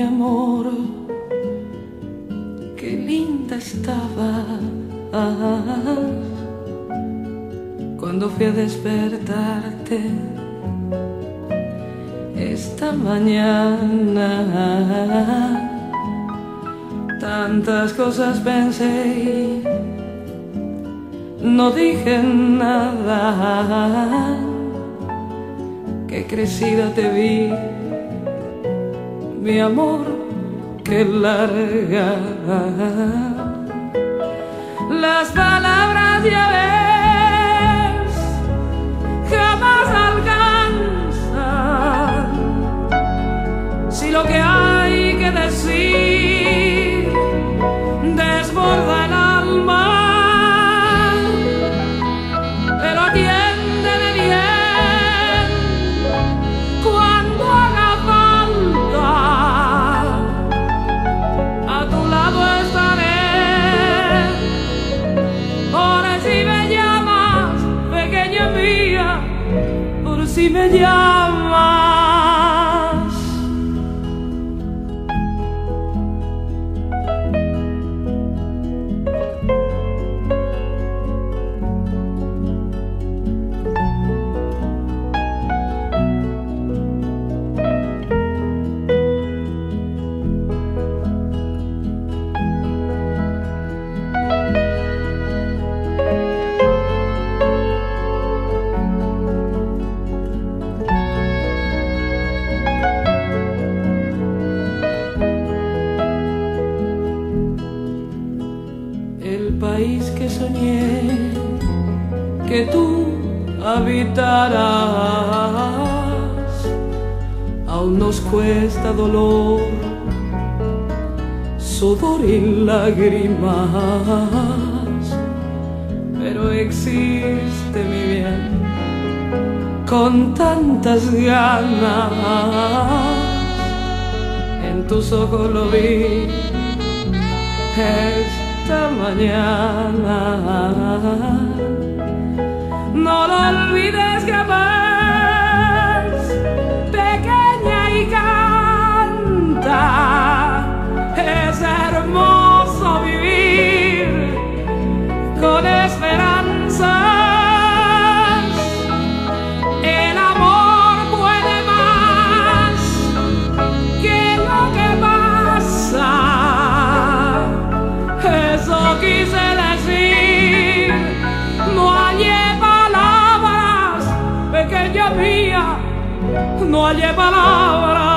amor, qué linda estaba cuando fui a despertarte esta mañana. Tantas cosas pensé no dije nada. Qué crecida te vi, mi amor, qué larga. Las palabras ya ves si me llamas. País que soñé que tú habitarás, aún nos cuesta dolor, sudor y lágrimas, pero existe mi bien con tantas ganas, en tus ojos lo vi esta mañana. No lo olvides jamás, No hallé palabras